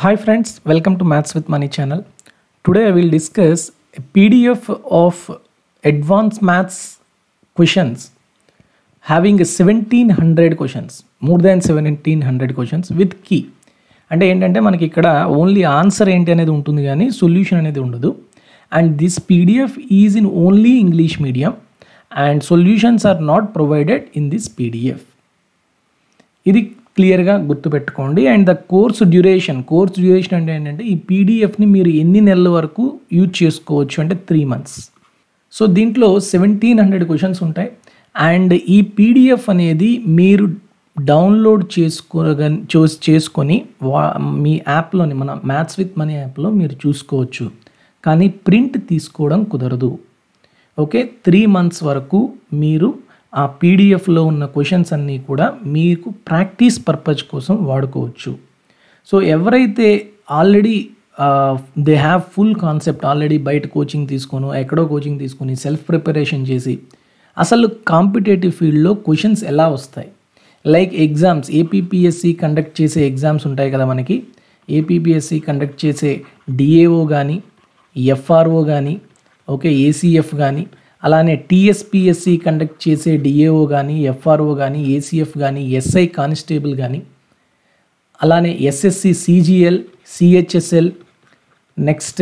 Hi friends, welcome to Maths with Money channel. Today I will discuss a PDF of advanced maths questions having a 1700 questions, more than 1700 questions with key. అంటే ఏంటంటే మనకి ఇక్కడ only answer ఏంటి అనేది ఉంటుంది కానీ solution అనేది ఉండదు and this PDF is in only English medium and solutions are not provided in this PDF ఇది క్లియర్గా గుర్తుపెట్టుకోండి. And the course duration course duration అంటే ఏంటంటే ఈ పీడిఎఫ్ని మీరు ఎన్ని నెలల వరకు యూజ్ చేసుకోవచ్చు అంటే త్రీ మంత్స్. సో దీంట్లో సెవెంటీన్ హండ్రెడ్ క్వశ్చన్స్ ఉంటాయి. అండ్ ఈ పీడిఎఫ్ అనేది మీరు డౌన్లోడ్ చేసుకోగ చూస్ చేసుకొని వా మీ యాప్లోని మన మ్యాథ్స్ విత్ మనీ యాప్లో మీరు చూసుకోవచ్చు. కానీ ప్రింట్ తీసుకోవడం కుదరదు. ఓకే? త్రీ మంత్స్ వరకు మీరు ఆ పీడిఎఫ్లో ఉన్న క్వశ్చన్స్ అన్నీ కూడా మీకు ప్రాక్టీస్ పర్పస్ కోసం వాడుకోవచ్చు. సో ఎవరైతే already they have full concept already బయట కోచింగ్ తీసుకొని ఎక్కడో కోచింగ్ తీసుకొని సెల్ఫ్ ప్రిపరేషన్ చేసి అసలు కాంపిటేటివ్ ఫీల్డ్లో క్వశ్చన్స్ ఎలా వస్తాయి? లైక్ ఎగ్జామ్స్ ఏపీపీఎస్సి కండక్ట్ చేసే ఎగ్జామ్స్ ఉంటాయి కదా మనకి. ఏపీపీఎస్సి కండక్ట్ చేసే డిఏఓ కానీ ఎఫ్ఆర్ఓ కానీ ఓకే ఏసీఎఫ్ కానీ అలానే టీఎస్పిఎస్సి కండక్ట్ చేసే డిఏఓ కానీ ఎఫ్ఆర్ఓ కానీ ఏసీఎఫ్ కానీ ఎస్ఐ కానిస్టేబుల్ కానీ అలానే SSC CGL CHSL next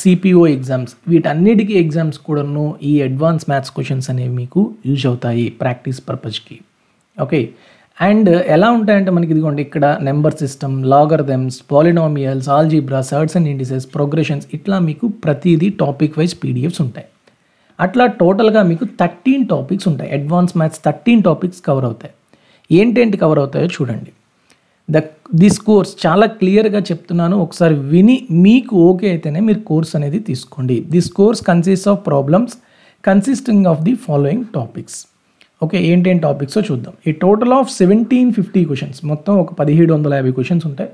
CPO exams. వీటన్నిటికీ ఎగ్జామ్స్ కూడాను ఈ అడ్వాన్స్ మ్యాథ్స్ క్వశ్చన్స్ అనేవి మీకు యూజ్ అవుతాయి ప్రాక్టీస్ పర్పస్కి. ఓకే? అండ్ ఎలా ఉంటాయంటే మనకి ఇదిగోండి ఇక్కడ number system logarithms polynomials algebra surds and indices progressions ఇట్లా మీకు ప్రతిదీ టాపిక్ వైజ్ పీడిఎఫ్స్ ఉంటాయి. అట్లా టోటల్గా మీకు థర్టీన్ టాపిక్స్ ఉంటాయి. Advance maths thirteen topics cover అవుతాయి. ఏంటేంటి కవర్ అవుతాయో చూడండి. ద దిస్ కోర్స్ చాలా క్లియర్గా చెప్తున్నాను. ఒకసారి విని మీకు ఓకే అయితేనే మీరు కోర్స్ అనేది తీసుకోండి. This course consist of problems consisting of the following topics okay ఏంటేం టాపిక్సో చూద్దాం. ఈ total of seventeen fifty questions మొత్తం ఒక పదిహేడు వందల యాభై క్వశ్చన్స్ ఉంటాయి.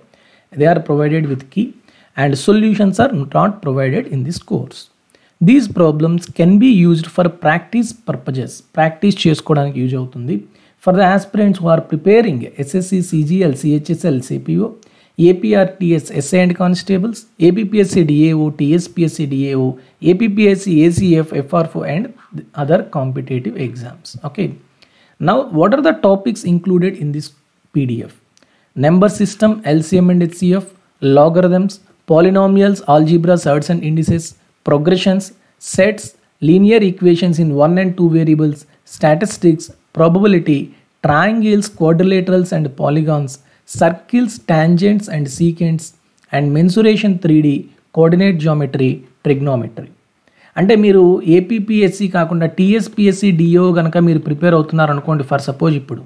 They are provided with key and solutions are not provided in this course these problems can be used for practice purposes practice చేసుకోవడానికి యూజ్ అవుతుంది. For the aspirants who are preparing SSC CGL CHSL CPO APRTS SI and constables APPSC DAO TSPSC DAO APPSC ACF FRO and other competitive exams okay now what are the topics included in this PDF number system LCM and HCF logarithms polynomials algebra surds and indices progressions, sets, linear equations in one and two variables, statistics, probability, triangles, quadrilaterals and polygons, circles, tangents and secants, and mensuration 3D, coordinate geometry, trigonometry. అంటే మీరు APPSC కాకుండా TSPSC DO కనుక మీరు prepare అవుతున్నారు అనుకోండి for suppose ఇప్పుడు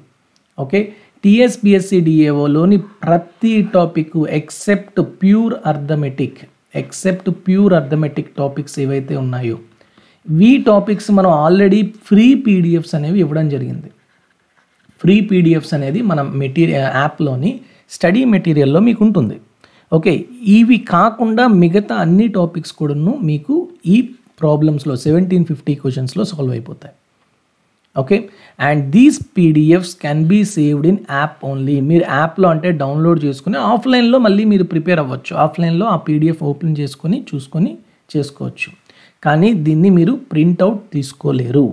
okay TSPSC డిఏఓలోని ప్రతి topic except pure arithmetic except pure arithmetic topics ఏవైతే ఉన్నాయో వీ టాపిక్స్ మనం ఆల్రెడీ ఫ్రీ పీడిఎఫ్స్ అనేవి ఇవ్వడం జరిగింది. ఫ్రీ పీడిఎఫ్స్ అనేది మన మెటీరియల్ యాప్లోని స్టడీ మెటీరియల్లో మీకు ఉంటుంది ఓకే ఇవి కాకుండా మిగతా అన్ని టాపిక్స్ కూడాను మీకు ఈ ప్రాబ్లమ్స్లో సెవెంటీన్ ఫిఫ్టీ క్వశ్చన్స్లో సాల్వ్ అయిపోతాయి. Okay and these PDFs can be saved in app only మీరు యాప్లో అంటే డౌన్లోడ్ చేసుకుని ఆఫ్లైన్లో మళ్ళీ మీరు ప్రిపేర్ అవ్వచ్చు. ఆఫ్లైన్లో ఆ పీడిఎఫ్ ఓపెన్ చేసుకొని చూసుకొని చేసుకోవచ్చు. కానీ దీన్ని మీరు ప్రింట్అవుట్ తీసుకోలేరు.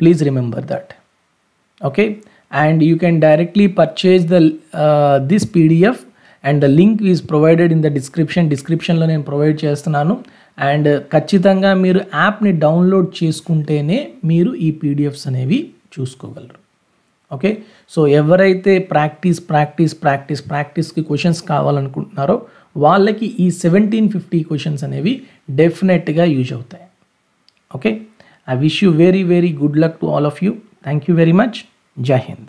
Please remember that okay and you can directly purchase the this PDF and the link is provided in the description డిస్క్రిప్షన్లో నేను ప్రొవైడ్ చేస్తున్నాను. అండ్ ఖచ్చితంగా మీరు యాప్ని డౌన్లోడ్ చేసుకుంటేనే మీరు ఈ పీడిఎఫ్స్ అనేవి చూసుకోగలరు. ఓకే? సో ఎవరైతే ప్రాక్టీస్ ప్రాక్టీస్ ప్రాక్టీస్ ప్రాక్టీస్కి క్వశ్చన్స్ కావాలనుకుంటున్నారో వాళ్ళకి ఈ సెవెంటీన్ ఫిఫ్టీ క్వశ్చన్స్ అనేవి డెఫినెట్గా యూజ్ అవుతాయి. Okay? I wish you very very good luck to all of you. Thank you very much. జై హింద్.